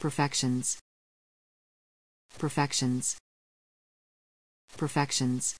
Perfections. Perfections. Perfections.